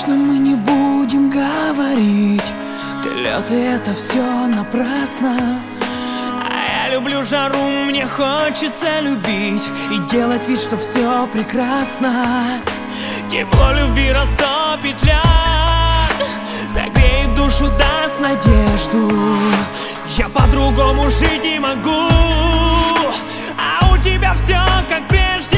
Конечно, мы не будем говорить. Ты лед, и это все напрасно. А я люблю жару, мне хочется любить И делать вид, что все прекрасно. Тепло любви растопит лед Согреет душу, даст надежду. Я по-другому жить не могу А у тебя все как прежде.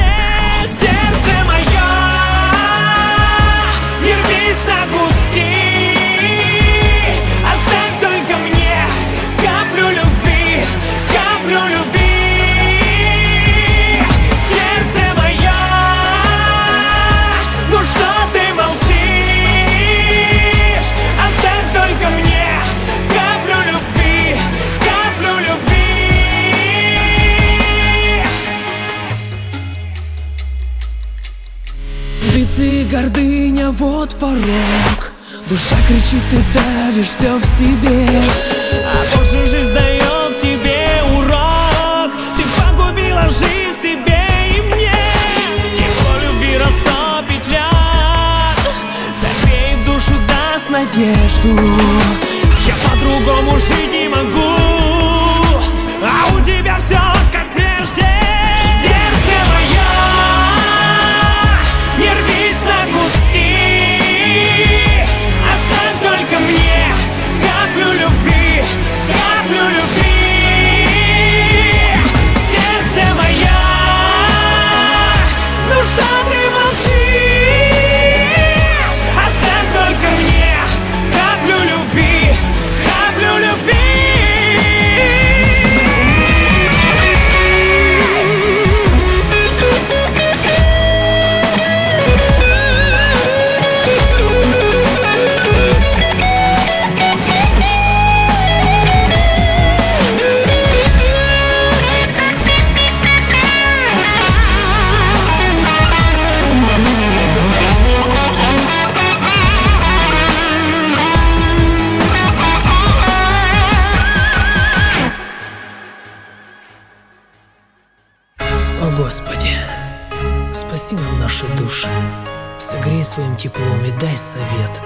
Гордыня, вот порог. Душа кричит, ты давишь все в себе. А позже жизнь дает тебе урок. Ты погубила жизнь себе и мне. Тепло любви растопит лед. Согреет душу, даст надежду. Я по-другому жить спаси нам наши души, согрей своим теплом и дай совет,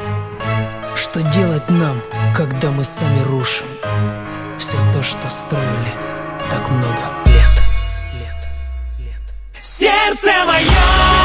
что делать нам, когда мы сами рушим все то, что строили так много лет. Лет, лет. Сердце мое